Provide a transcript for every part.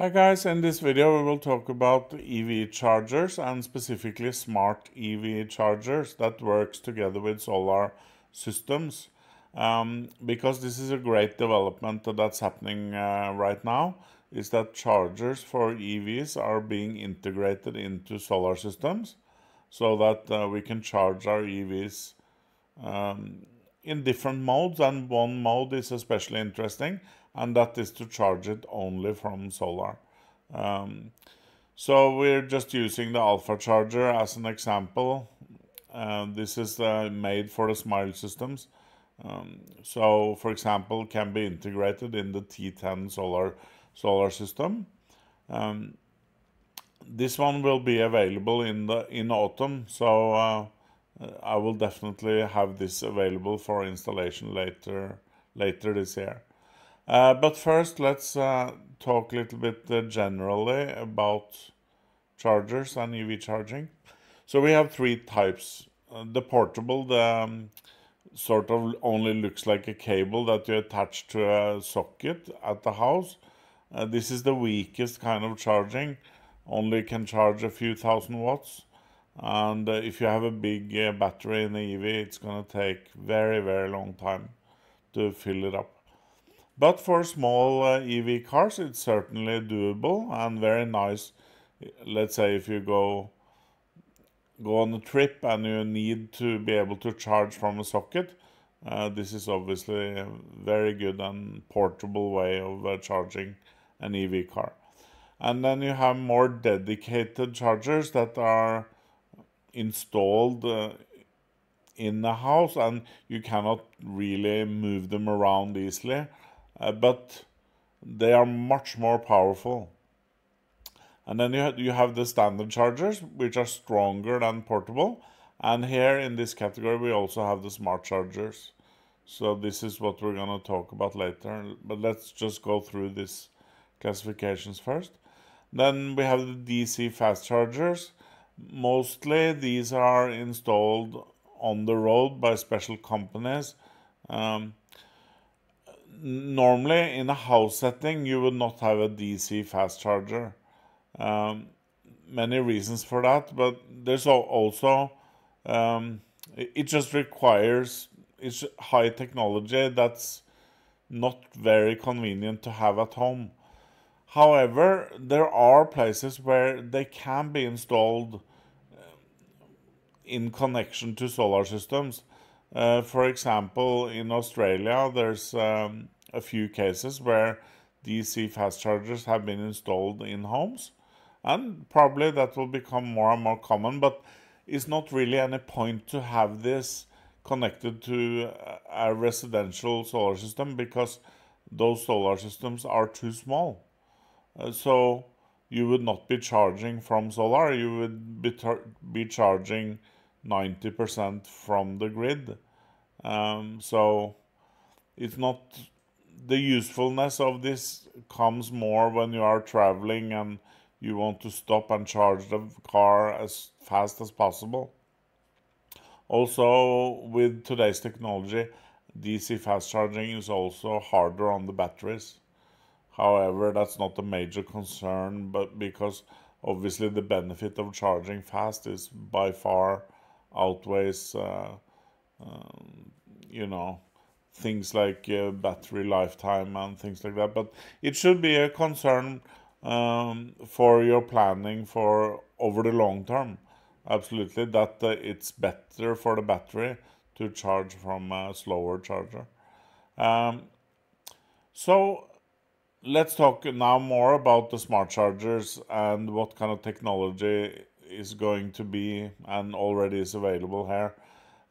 Hi guys, in this video we will talk about EV chargers and specifically smart EV chargers that works together with solar systems. Um, because this is a great development that's happening uh, right now is that chargers for EVs are being integrated into solar systems so that uh, we can charge our EVs um, in different modes. And one mode is especially interesting and that is to charge it only from solar. Um, so we're just using the Alpha charger as an example. Uh, this is uh, made for the Smile systems. Um, so, for example, can be integrated in the T10 solar solar system. Um, this one will be available in the in autumn, so uh, I will definitely have this available for installation later later this year. Uh, but first, let's uh, talk a little bit uh, generally about chargers and EV charging. So we have three types. Uh, the portable, the um, sort of only looks like a cable that you attach to a socket at the house. Uh, this is the weakest kind of charging, only can charge a few thousand watts. And if you have a big battery in the EV, it's going to take very, very long time to fill it up. But for small uh, EV cars, it's certainly doable and very nice. Let's say if you go go on a trip and you need to be able to charge from a socket, uh, this is obviously a very good and portable way of uh, charging an EV car. And then you have more dedicated chargers that are installed uh, in the house and you cannot really move them around easily uh, but they are much more powerful. And then you, ha you have the standard chargers, which are stronger than portable. And here in this category, we also have the smart chargers. So this is what we're going to talk about later. But let's just go through these classifications first. Then we have the DC fast chargers. Mostly these are installed on the road by special companies. Um, normally in a house setting you would not have a DC fast charger. Um, many reasons for that, but there's also um, it just requires it's high technology that's not very convenient to have at home. However, there are places where they can be installed uh, in connection to solar systems. Uh, for example, in Australia, there's um, a few cases where DC fast chargers have been installed in homes, and probably that will become more and more common, but it's not really any point to have this connected to a residential solar system because those solar systems are too small. Uh, so you would not be charging from solar, you would be, be charging 90% from the grid. Um, so it's not the usefulness of this comes more when you are traveling and you want to stop and charge the car as fast as possible. Also, with today's technology, DC fast charging is also harder on the batteries. However, that's not a major concern, but because obviously the benefit of charging fast is by far outweighs, uh, um, you know, things like uh, battery lifetime and things like that. But it should be a concern um, for your planning for over the long term. Absolutely, that uh, it's better for the battery to charge from a slower charger. Um, so let's talk now more about the smart chargers and what kind of technology is going to be and already is available here.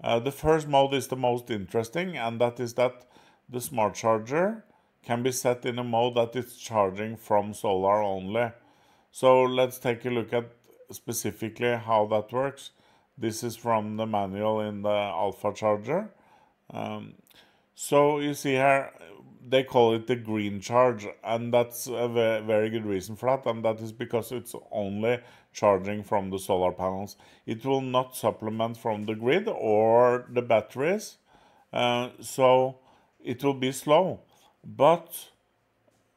Uh, the first mode is the most interesting and that is that the smart charger can be set in a mode that it's charging from solar only. So let's take a look at specifically how that works. This is from the manual in the Alpha charger. Um, so you see here, they call it the green charge and that's a very good reason for that and that is because it's only charging from the solar panels. It will not supplement from the grid or the batteries, uh, so it will be slow. But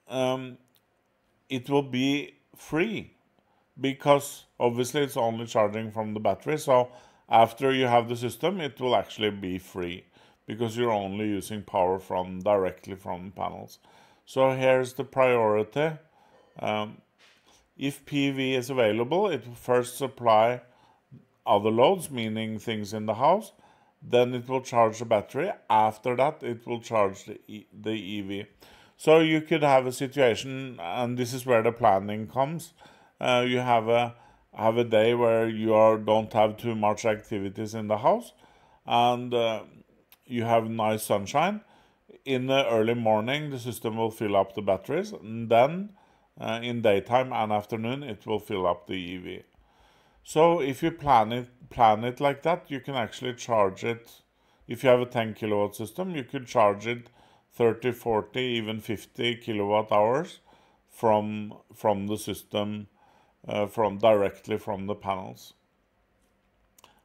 um, it will be free because obviously it's only charging from the battery. So after you have the system, it will actually be free because you're only using power from directly from panels. So here's the priority. Um, if PV is available, it will first supply other loads, meaning things in the house. Then it will charge the battery. After that, it will charge the, e the EV. So you could have a situation, and this is where the planning comes. Uh, you have a have a day where you are don't have too much activities in the house, and uh, you have nice sunshine. In the early morning, the system will fill up the batteries, and then uh, in daytime and afternoon, it will fill up the EV. So if you plan it plan it like that, you can actually charge it. If you have a 10 kilowatt system, you could charge it 30, 40, even 50 kilowatt hours from from the system, uh, from directly from the panels.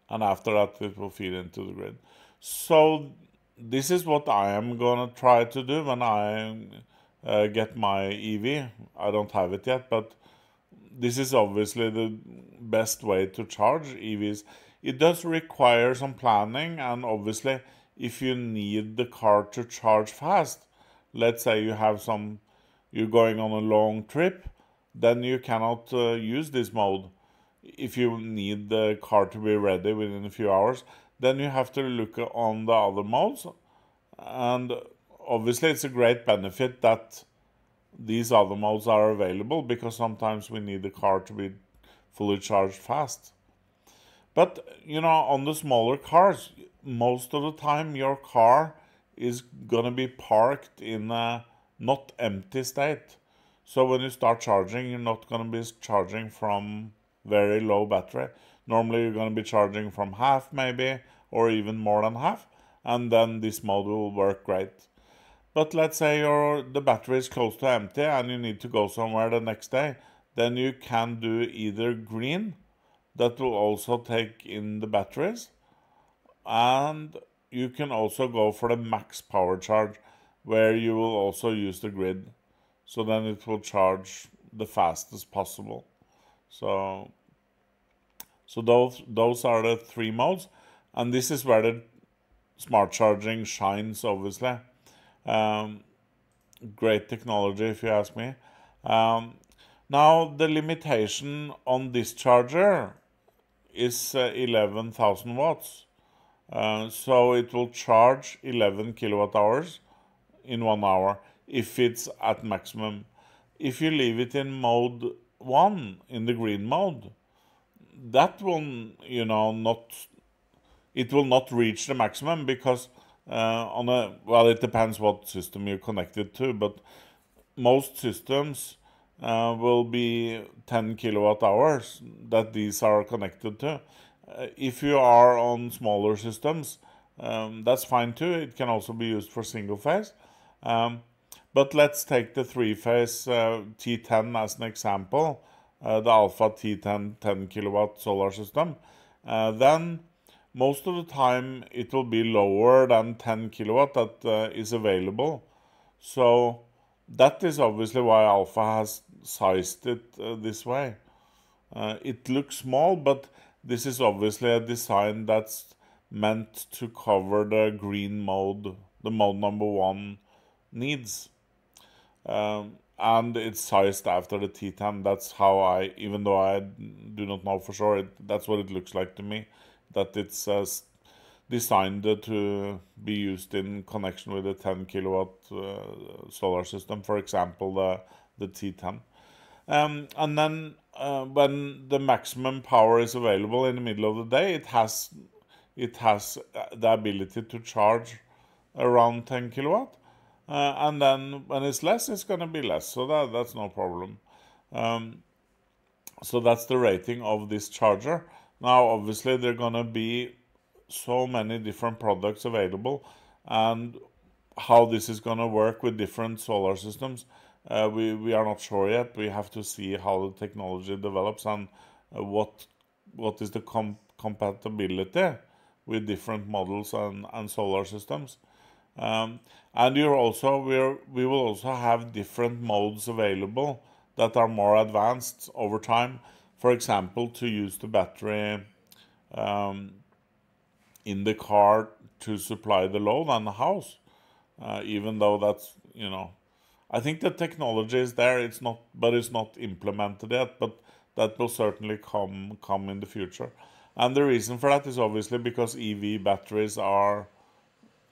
And after that, it will feed into the grid. So this is what I am gonna try to do when I uh, get my EV. I don't have it yet, but this is obviously the best way to charge EVs. It does require some planning, and obviously, if you need the car to charge fast, let's say you have some, you're going on a long trip, then you cannot uh, use this mode. If you need the car to be ready within a few hours, then you have to look on the other modes. And obviously, it's a great benefit that these other modes are available because sometimes we need the car to be fully charged fast. But you know, on the smaller cars, most of the time your car is gonna be parked in a not empty state. So when you start charging, you're not gonna be charging from very low battery. Normally you're gonna be charging from half maybe, or even more than half, and then this mode will work great. But let's say your the battery is close to empty and you need to go somewhere the next day, then you can do either green, that will also take in the batteries, and you can also go for the max power charge, where you will also use the grid. So then it will charge the fastest possible. So, so those those are the three modes, and this is where the smart charging shines, obviously. Um, great technology, if you ask me. Um, now, the limitation on this charger is uh, 11,000 watts. Uh, so it will charge 11 kilowatt hours in one hour if it's at maximum. If you leave it in mode 1, in the green mode, that will, you know, not, it will not reach the maximum because uh, on a well, it depends what system you're connected to, but most systems uh, will be 10 kilowatt hours that these are connected to. Uh, if you are on smaller systems, um, that's fine too. It can also be used for single phase. Um, but let's take the three phase uh, T10 as an example, the Alpha T10 10 kilowatt solar system. Uh, then most of the time it will be lower than 10 kilowatt that uh, is available. So that is obviously why Alpha has sized it uh, this way. Uh, it looks small, but this is obviously a design that's meant to cover the green mode, the mode number one needs. Um, and it's sized after the T10. That's how I, even though I do not know for sure, it, that's what it looks like to me that it's uh, designed to be used in connection with a 10 kilowatt uh, solar system, for example, the, the T10. Um, and then uh, when the maximum power is available in the middle of the day, it has it has uh, the ability to charge around 10 kilowatt. Uh, and then when it's less, it's going to be less. So that, that's no problem. Um, so that's the rating of this charger. Now, obviously, there are going to be so many different products available, and how this is going to work with different solar systems, uh, we, we are not sure yet. We have to see how the technology develops and uh, what what is the com compatibility with different models and, and solar systems. Um, and you're also we're, we will also have different modes available that are more advanced over time. For example, to use the battery um, in the car to supply the load on the house, uh, even though that's you know, I think the technology is there. It's not, but it's not implemented yet. But that will certainly come come in the future. And the reason for that is obviously because EV batteries are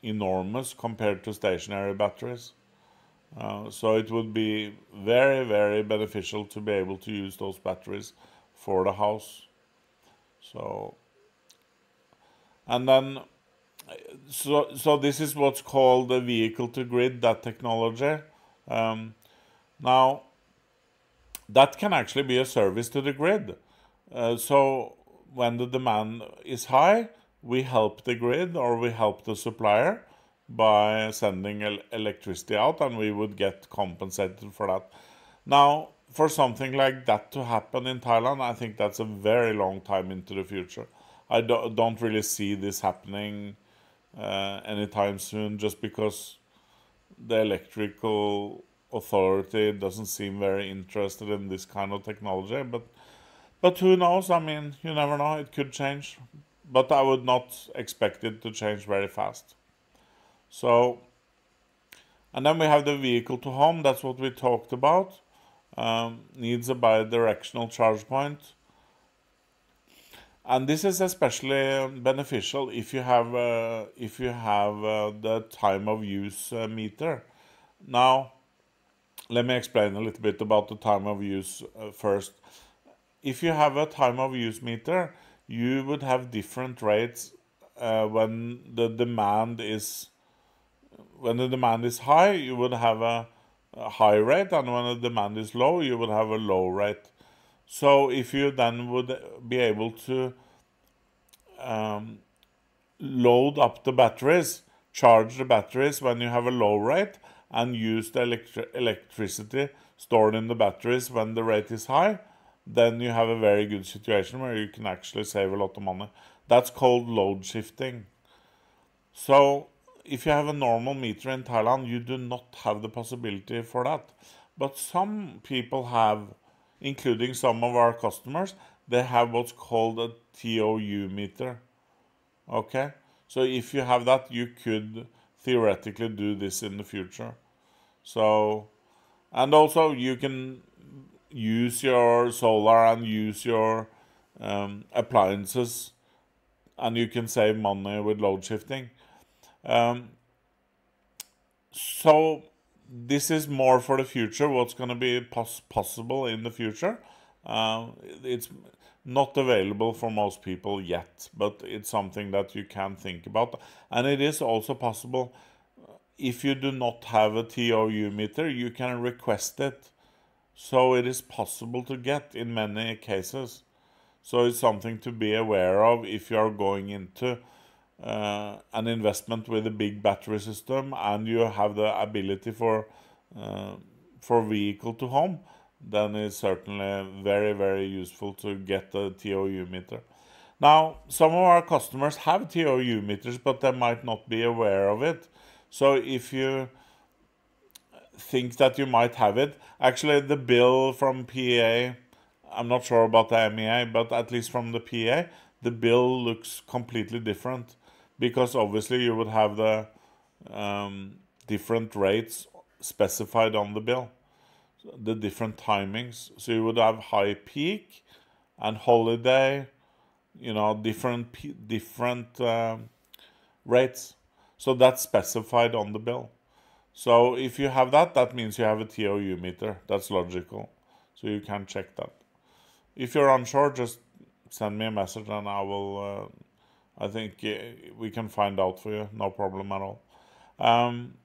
enormous compared to stationary batteries. Uh, so it would be very, very beneficial to be able to use those batteries for the house. So, and then, so so this is what's called the vehicle to grid, that technology. Um, now, that can actually be a service to the grid. Uh, so when the demand is high, we help the grid or we help the supplier by sending el electricity out and we would get compensated for that. Now, for something like that to happen in Thailand, I think that's a very long time into the future. I do, don't really see this happening uh, anytime soon just because the electrical authority doesn't seem very interested in this kind of technology. But but who knows? I mean, you never know. It could change. But I would not expect it to change very fast. So, and then we have the vehicle to home. That's what we talked about. Um, needs a bidirectional charge point. And this is especially beneficial if you have uh, if you have uh, the time of use uh, meter. Now, let me explain a little bit about the time of use uh, first. If you have a time of use meter, you would have different rates uh, when the demand is when the demand is high, you would have a, a, high rate, and when the demand is low, you would have a low rate. So if you then would be able to um, load up the batteries, charge the batteries when you have a low rate, and use the electri electricity stored in the batteries when the rate is high, then you have a very good situation where you can actually save a lot of money. That's called load shifting. So if you have a normal meter in Thailand, you do not have the possibility for that. But some people have, including some of our customers, they have what's called a TOU meter. Okay, so if you have that, you could theoretically do this in the future. So, and also you can use your solar and use your um, appliances and you can save money with load shifting. Um, so this is more for the future, what's going to be pos possible in the future. Uh, it's not available for most people yet, but it's something that you can think about. And it is also possible, if you do not have a TOU meter, you can request it. So it is possible to get in many cases. So it's something to be aware of if you are going into uh, an investment with a big battery system and you have the ability for uh, for vehicle to home, then it's certainly very, very useful to get a TOU meter. Now, some of our customers have TOU meters, but they might not be aware of it. So if you think that you might have it, actually the bill from PEA, I'm not sure about the MEA, but at least from the PEA, the bill looks completely different because obviously you would have the um, different rates specified on the bill, the different timings. So you would have high peak and holiday, you know, different different um, rates. So that's specified on the bill. So if you have that, that means you have a TOU meter. That's logical. So you can check that. If you're unsure, just send me a message and I will uh, I think uh, we can find out for you, no problem at all. Um,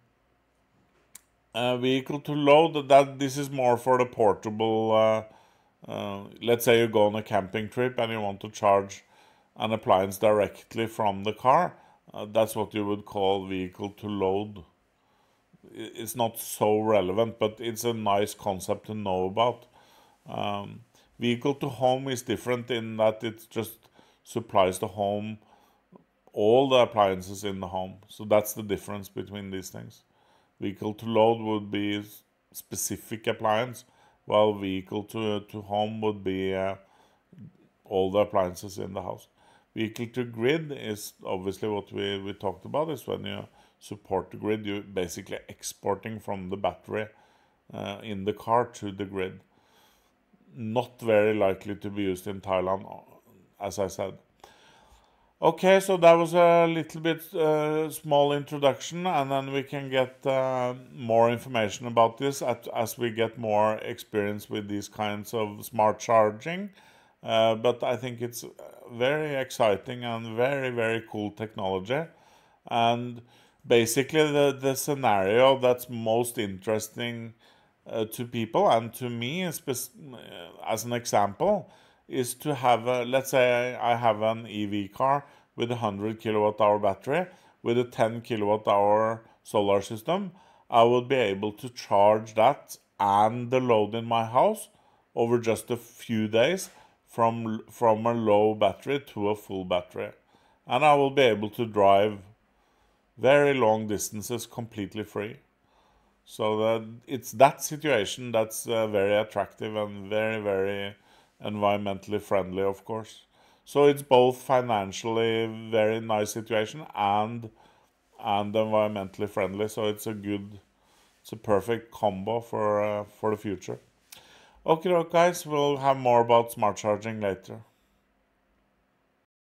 vehicle to load, that this is more for the portable, uh, uh, let's say you go on a camping trip and you want to charge an appliance directly from the car. Uh, that's what you would call vehicle to load. It's not so relevant, but it's a nice concept to know about. Um, vehicle to home is different in that it just supplies the home all the appliances in the home. So that's the difference between these things. Vehicle to load would be specific appliance while vehicle to, to home would be uh, all the appliances in the house. Vehicle to grid is obviously what we, we talked about, is when you support the grid, you're basically exporting from the battery uh, in the car to the grid. Not very likely to be used in Thailand, as I said. Okay, so that was a little bit uh, small introduction, and then we can get uh, more information about this at, as we get more experience with these kinds of smart charging. Uh, but I think it's very exciting and very, very cool technology. And basically, the, the scenario that's most interesting uh, to people and to me, uh, as an example, is to have a, let's say I have an EV car with a 100 kilowatt hour battery with a 10 kilowatt hour solar system, I would be able to charge that and the load in my house over just a few days from from a low battery to a full battery. And I will be able to drive very long distances completely free. So that it's that situation that's uh, very attractive and very, very environmentally friendly, of course. So it's both financially very nice situation and and environmentally friendly. So it's a good, it's a perfect combo for uh, for the future. Okay, guys, we'll have more about smart charging later.